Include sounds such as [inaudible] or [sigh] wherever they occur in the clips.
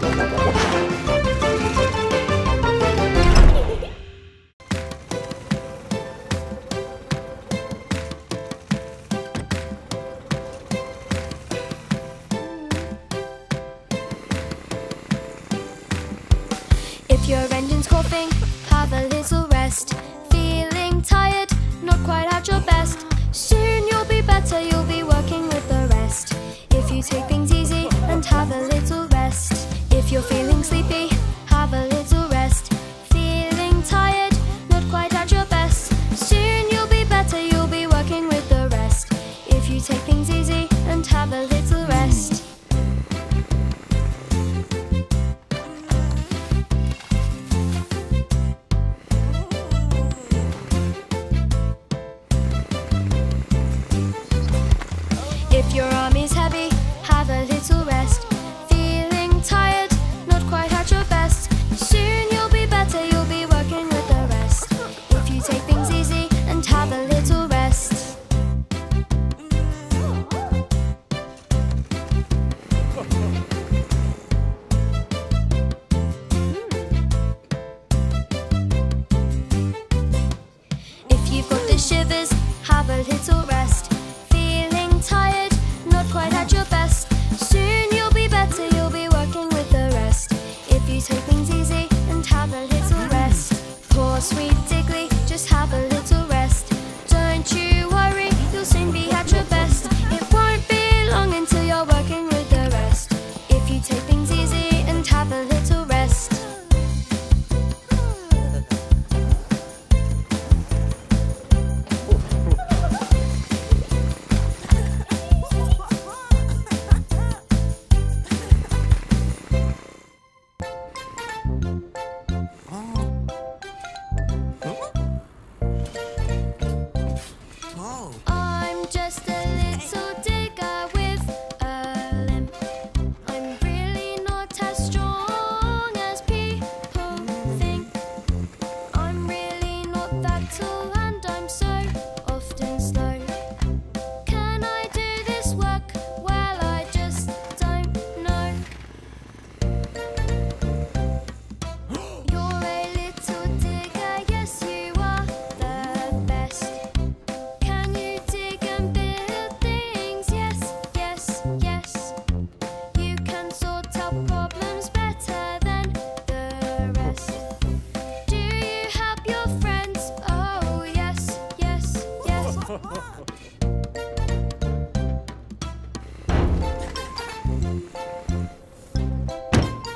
Bye.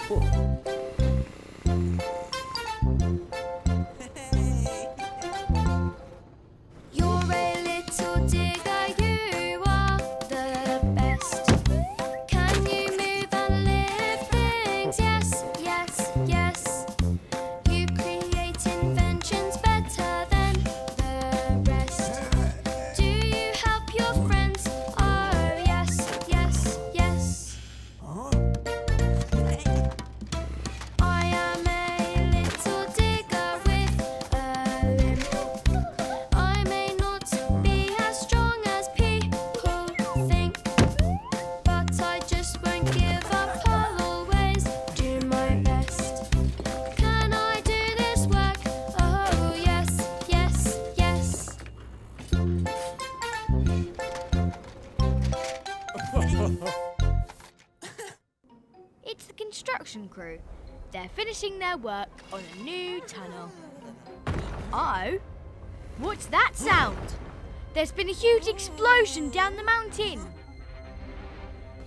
不 [laughs] it's the construction crew. They're finishing their work on a new tunnel. Oh, what's that sound? There's been a huge explosion down the mountain.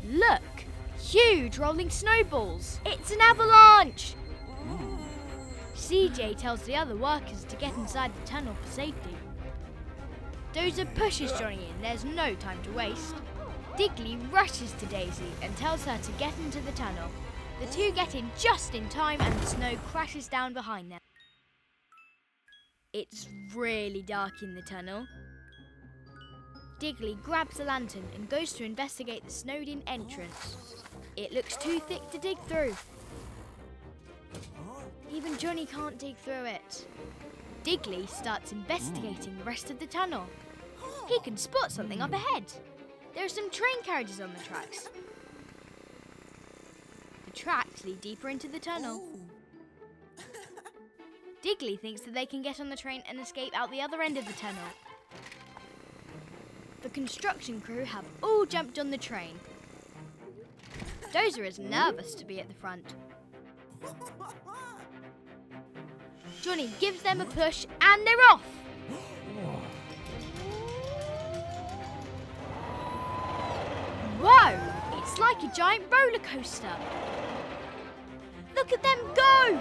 Look, huge rolling snowballs. It's an avalanche. CJ tells the other workers to get inside the tunnel for safety. Dozer pushers Johnny in, there's no time to waste. Digley rushes to Dazey and tells her to get into the tunnel. The two get in just in time and the snow crashes down behind them. It's really dark in the tunnel. Digley grabs a lantern and goes to investigate the snowed-in entrance. It looks too thick to dig through. Even Johnny can't dig through it. Digley starts investigating the rest of the tunnel. He can spot something up ahead. There's some train carriages on the tracks. The tracks lead deeper into the tunnel. [laughs] Digley thinks that they can get on the train and escape out the other end of the tunnel. The construction crew have all jumped on the train. Dozer is nervous to be at the front. [laughs] Johnny gives them a push and they're off! Whoa! It's like a giant roller coaster. Look at them go!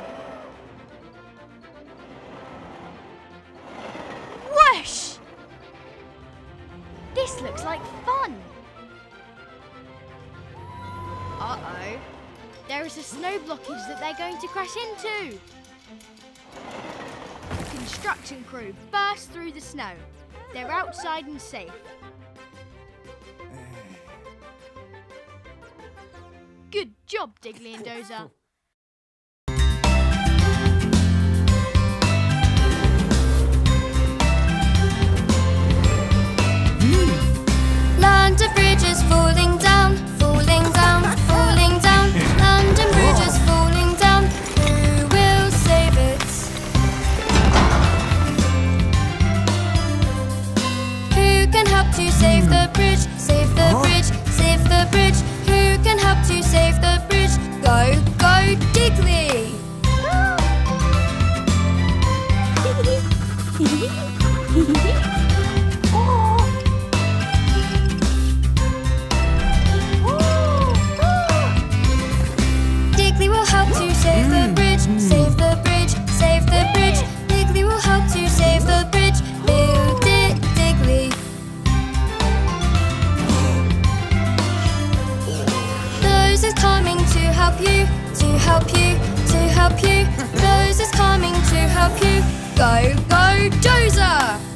Whoosh! This looks like fun. Uh-oh. There is a snow blockage that they're going to crash into. The construction crew burst through the snow. They're outside and safe. Good job, Digley and Dozer. [laughs] help you, to help you, to help you. Those coming to help you. Go, go, Dozer!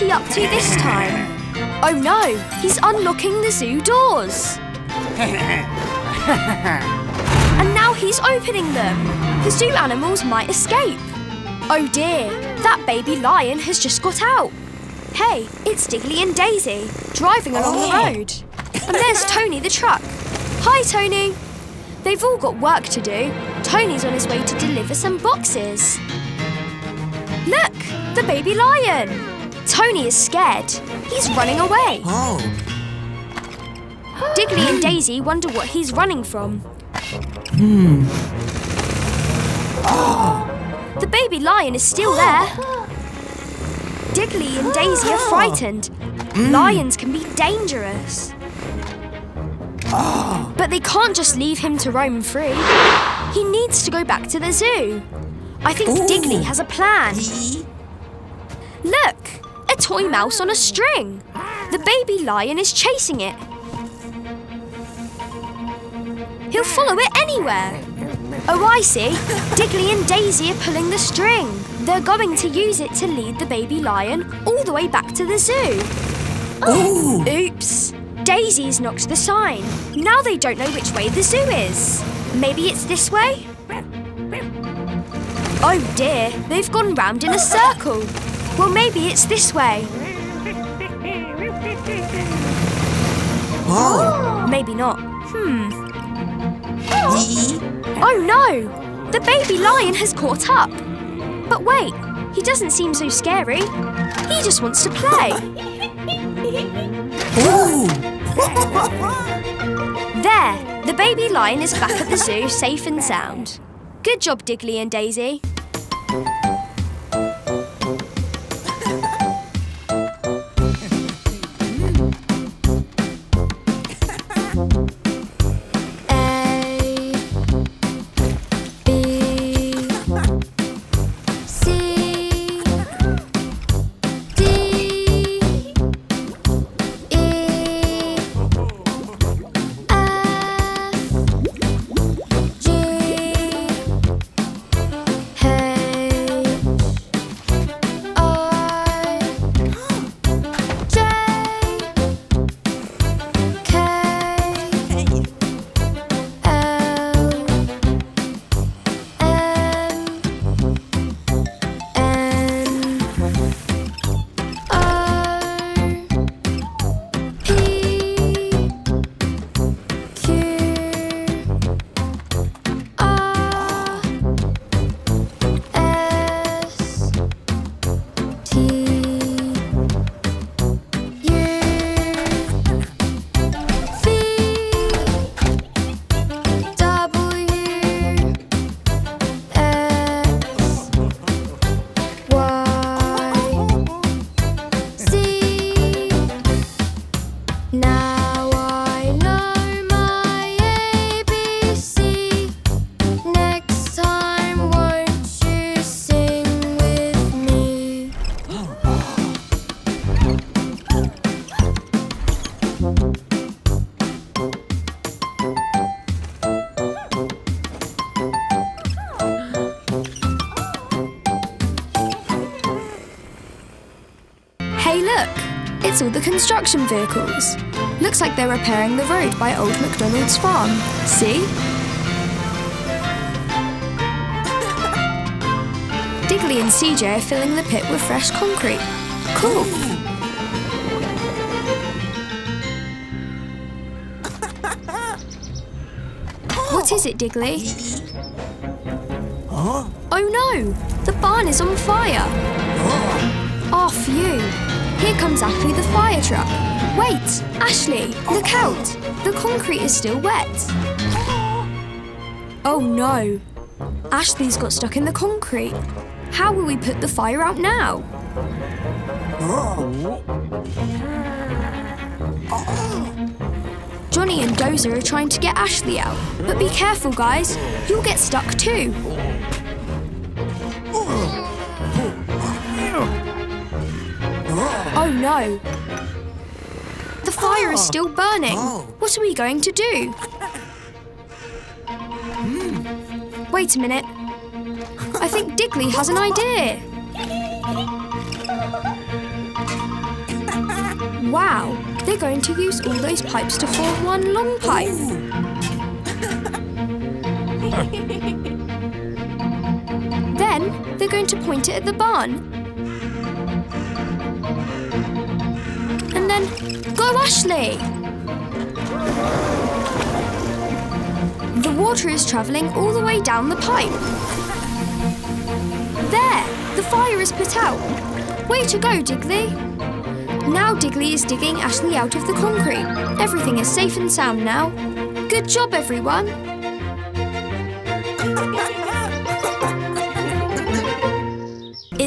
What's he up to this time? Oh no, he's unlocking the zoo doors. [laughs] and now he's opening them. The zoo animals might escape. Oh dear, that baby lion has just got out. Hey, it's Digley and Dazey, driving along the oh. road. And there's Tony the truck. Hi, Tony. They've all got work to do. Tony's on his way to deliver some boxes. Look, the baby lion. Tony is scared. He's running away. Oh. Digley and Dazey wonder what he's running from. Hmm. Oh. The baby lion is still there. Digley and Dazey are frightened. Lions can be dangerous. But they can't just leave him to roam free. He needs to go back to the zoo. I think Ooh. Digley has a plan. Look, a toy mouse on a string. The baby lion is chasing it. He'll follow it anywhere. Oh, I see. Digley and Dazey are pulling the string. They're going to use it to lead the baby lion all the way back to the zoo. Ooh. Oops. Dazey's knocked the sign. Now they don't know which way the zoo is. Maybe it's this way? Oh dear, they've gone round in a circle. Well, maybe it's this way. Oh. Maybe not. Hmm. Oh no! The baby lion has caught up. But wait, he doesn't seem so scary. He just wants to play. There, the baby lion is back at the zoo, safe and sound. Good job, Digley and Dazey. All the construction vehicles. Looks like they're repairing the road by Old MacDonald's farm. See? [laughs] Digley and CJ are filling the pit with fresh concrete. Cool. What is it, Digley? Huh? Oh no! The barn is on fire! Oh, phew! Here comes Ashley the fire truck. Wait, Ashley, look out! The concrete is still wet. Oh no! Ashley's got stuck in the concrete. How will we put the fire out now? Johnny and Dozer are trying to get Ashley out. But be careful, guys. You'll get stuck too. No! The fire is oh. still burning. Oh. What are we going to do? Wait a minute. I think Digley has an idea. Wow, they're going to use all those pipes to form one long pipe. [laughs] then they're going to point it at the barn. Ashley! The water is travelling all the way down the pipe. There! The fire is put out. Way to go, Digley! Now Digley is digging Ashley out of the concrete. Everything is safe and sound now. Good job, everyone!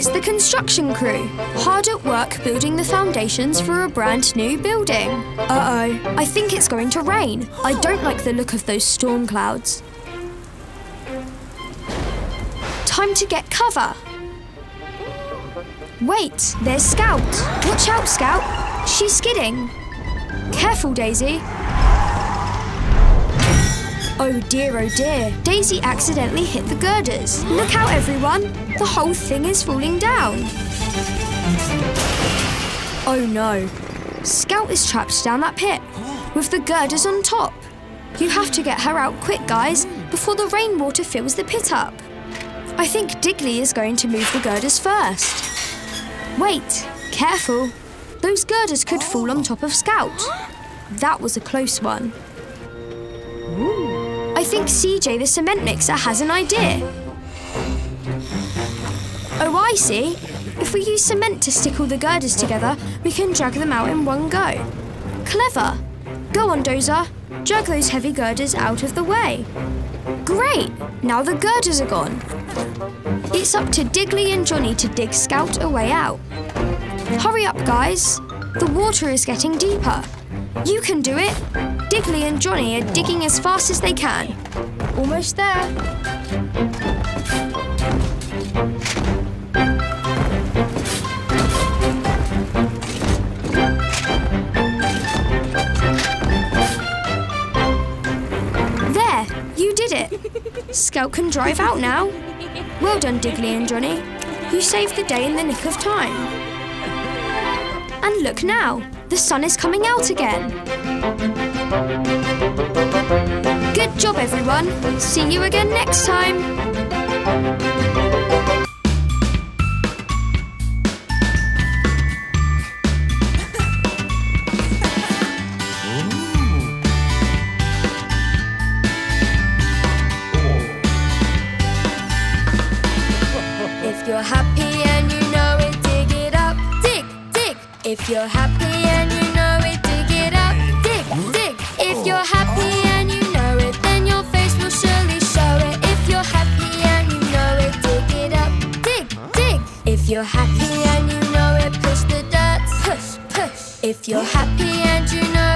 It's the construction crew, hard at work building the foundations for a brand new building. Uh oh, I think it's going to rain. I don't like the look of those storm clouds. Time to get cover. Wait, there's Scout. Watch out, Scout. She's skidding. Careful, Dazey. Oh dear, oh dear. Dazey accidentally hit the girders. Look out, everyone. The whole thing is falling down. Oh no. Scout is trapped down that pit with the girders on top. You have to get her out quick, guys, before the rainwater fills the pit up. I think Digley is going to move the girders first. Wait, careful. Those girders could fall on top of Scout. That was a close one. I think CJ the cement mixer has an idea. Oh, I see. If we use cement to stick all the girders together, we can drag them out in one go. Clever. Go on, Dozer. Drag those heavy girders out of the way. Great! Now the girders are gone. It's up to Digley and Johnny to dig Scout a way out. Hurry up, guys. The water is getting deeper. You can do it. Digley and Johnny are digging as fast as they can. Almost there. There, you did it. Scout can drive out now. Well done, Digley and Johnny. You saved the day in the nick of time. And look now, the sun is coming out again. Good job, everyone. See you again next time. If you're happy and you know it, dig it up. Dig, dig. If you're happy and you know it, then your face will surely show it. If you're happy and you know it, dig it up. Dig, dig. If you're happy and you know it, push the dirt. Push, push. If you're happy and you know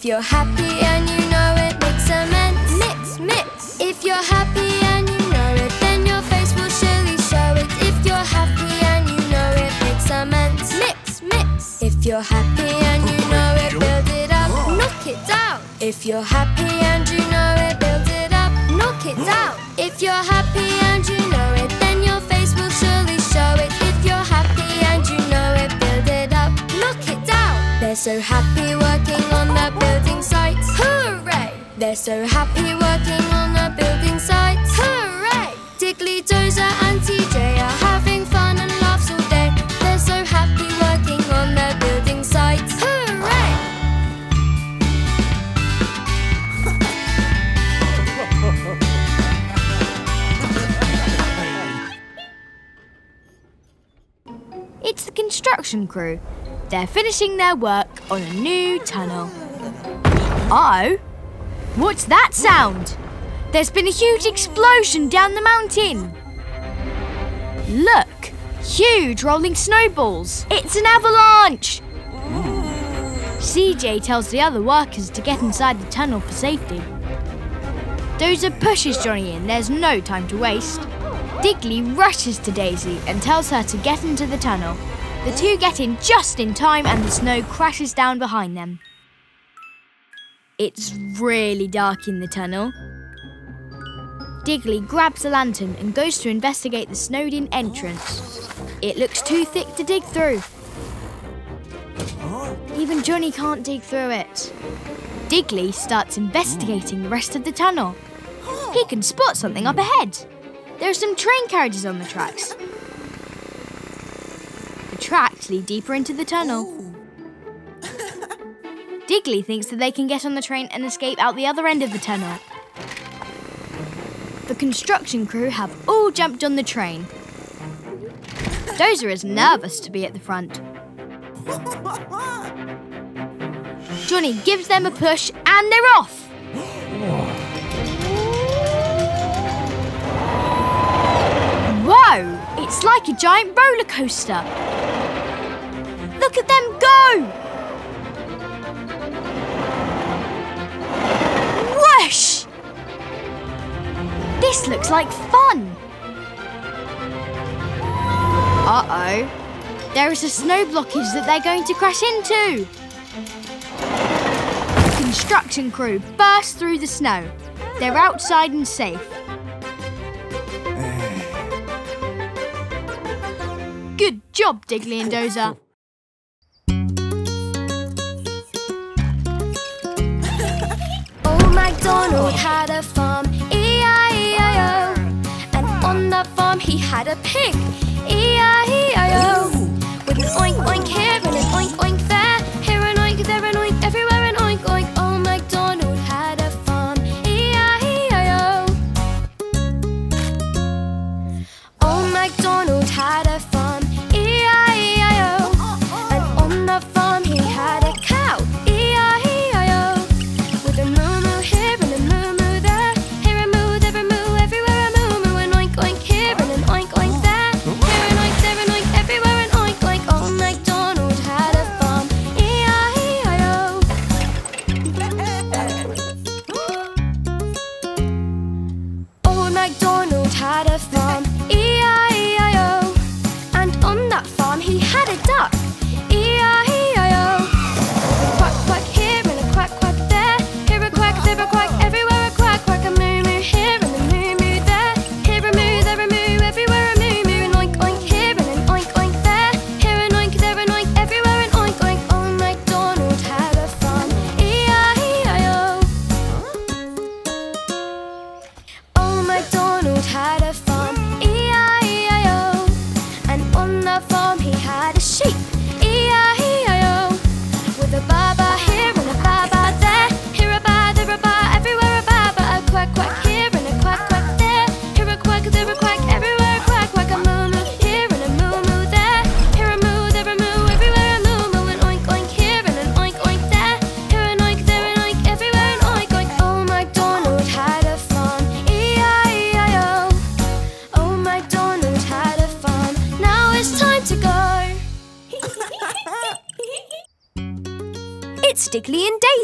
If you're happy and you know it, mix cement. Mix, mix. If you're happy and you know it, then your face will surely show it. If you're happy and you know it, mix cement. Mix, mix. If you're happy and you know it, build it up. Knock it down. If you're happy and you know it, build it up. Knock it down. If you're happy and you know it, then your face will surely show it. If you're happy and you know it, build it up. Knock it down. They're so happy so happy working on the building site. Hooray! Digley, Dozer, and TJ are having fun and laughs all day. They're so happy working on the building site. Hooray! It's the construction crew. They're finishing their work on a new tunnel. Oh! What's that sound? There's been a huge explosion down the mountain. Look! Huge rolling snowballs. It's an avalanche! CJ tells the other workers to get inside the tunnel for safety. Dozer pushes Johnny in, there's no time to waste. Digley rushes to Dazey and tells her to get into the tunnel. The two get in just in time and the snow crashes down behind them. It's really dark in the tunnel. Digley grabs a lantern and goes to investigate the snowed in entrance. It looks too thick to dig through. Even Johnny can't dig through it. Digley starts investigating the rest of the tunnel. He can spot something up ahead. There are some train carriages on the tracks. The tracks lead deeper into the tunnel. Digley thinks that they can get on the train and escape out the other end of the tunnel. The construction crew have all jumped on the train. Dozer is nervous to be at the front. Johnny gives them a push and they're off. Whoa! It's like a giant roller coaster. Look at them go! This looks like fun. Uh-oh. There is a snow blockage that they're going to crash into. The construction crew burst through the snow. They're outside and safe. Good job, Digley and Dozer. [laughs] Old MacDonald had a farm, had a pig,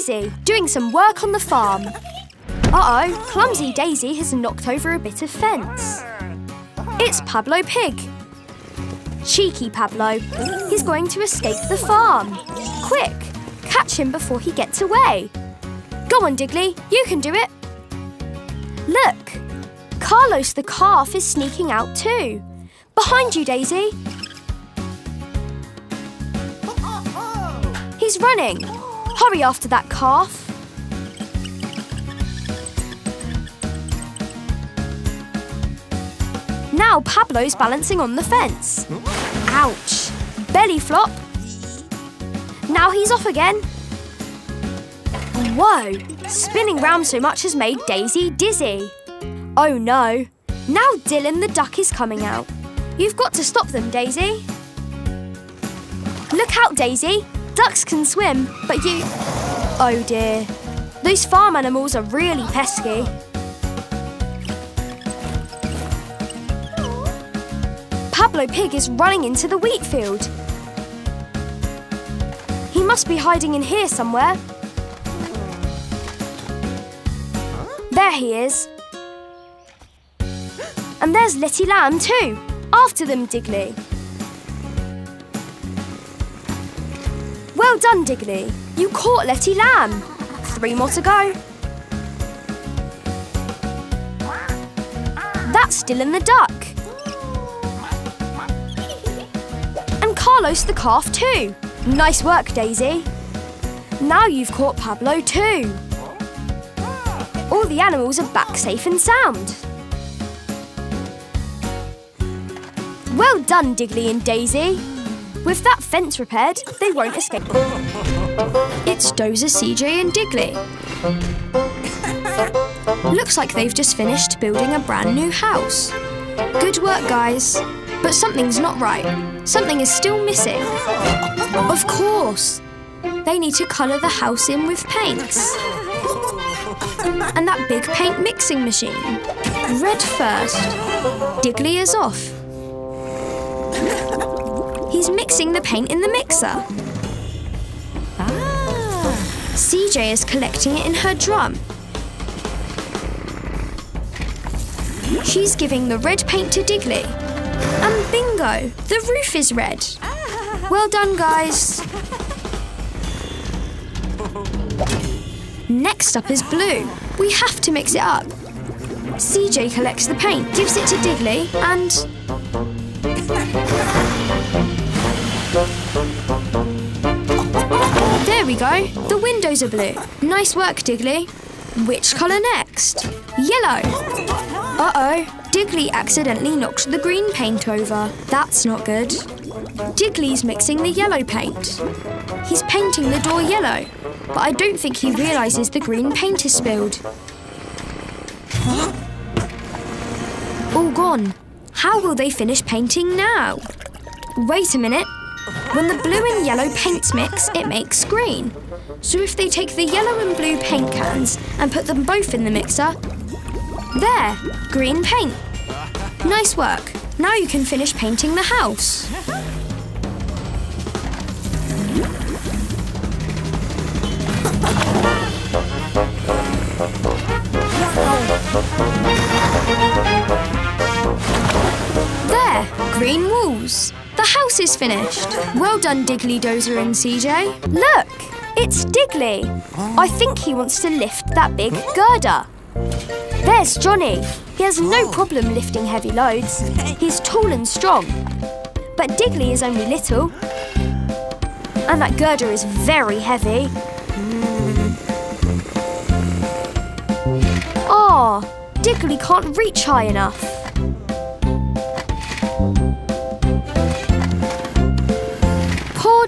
Dazey doing some work on the farm. Uh oh, clumsy Dazey has knocked over a bit of fence. It's Pablo Pig. Cheeky Pablo. He's going to escape the farm. Quick, catch him before he gets away. Go on, Digley, you can do it. Look, Carlos the calf is sneaking out too. Behind you, Dazey. He's running. Hurry after that calf. Now Pablo's balancing on the fence. Ouch! Belly flop. Now he's off again. Whoa! Spinning round so much has made Dazey dizzy. Oh no! Now Dylan the duck is coming out. You've got to stop them, Dazey. Look out, Dazey. Ducks can swim, but you. Oh dear. Those farm animals are really pesky. Pablo Pig is running into the wheat field. He must be hiding in here somewhere. There he is. And there's Letty Lamb too. After them, Digley. Well done, Digley. You caught Letty Lamb. Three more to go. That's Dylan the duck. And Carlos the calf too. Nice work, Dazey. Now you've caught Pablo too. All the animals are back safe and sound. Well done, Digley and Dazey. With that fence repaired, they won't escape. It's Dozer, CJ and Digley. Looks like they've just finished building a brand new house. Good work, guys. But something's not right. Something is still missing. Of course. They need to colour the house in with paints. And that big paint mixing machine. Red first. Digley is off. He's mixing the paint in the mixer. Ah. CJ is collecting it in her drum. She's giving the red paint to Digley. And bingo, the roof is red. Well done, guys. Next up is blue. We have to mix it up. CJ collects the paint, gives it to Digley, and We go. The windows are blue. Nice work, Digley. Which colour next? Yellow. Uh-oh. Digley accidentally knocked the green paint over. That's not good. Digley's mixing the yellow paint. He's painting the door yellow, but I don't think he realises the green paint is spilled. All gone. How will they finish painting now? Wait a minute. When the blue and yellow paints mix, it makes green. So if they take the yellow and blue paint cans and put them both in the mixer, there, green paint. Nice work. Now you can finish painting the house. There, green walls. The house is finished. Well done, Digley Dozer and CJ. Look, it's Digley. I think he wants to lift that big girder. There's Johnny. He has no problem lifting heavy loads. He's tall and strong. But Digley is only little. And that girder is very heavy. Ah, Digley can't reach high enough.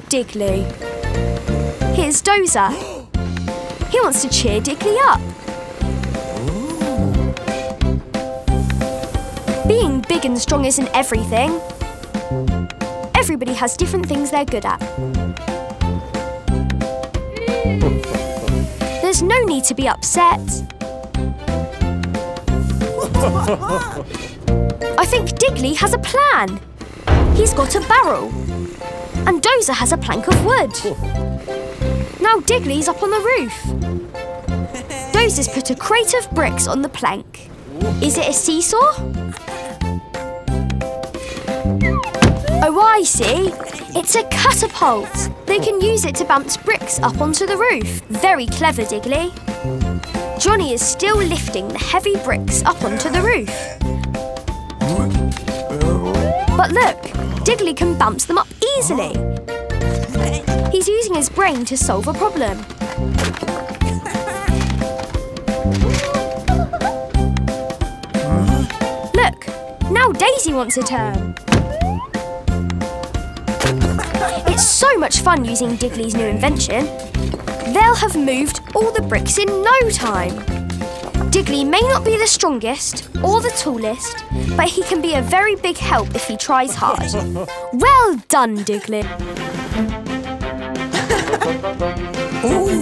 Digley. Here's Dozer. He wants to cheer Digley up. Being big and strong isn't everything. Everybody has different things they're good at. There's no need to be upset. [laughs] I think Digley has a plan. He's got a barrel. And Dozer has a plank of wood. Now Digley's up on the roof. [laughs] Dozer's put a crate of bricks on the plank. Is it a seesaw? Oh, I see. It's a catapult. They can use it to bounce bricks up onto the roof. Very clever, Digley. Johnny is still lifting the heavy bricks up onto the roof. But look, Digley can bounce them up easily. He's using his brain to solve a problem. Look, now Dazey wants a turn. It's so much fun using Digley's new invention. They'll have moved all the bricks in no time. Digley may not be the strongest or the tallest, but he can be a very big help if he tries hard. [laughs] Well done, Digley. Ooh.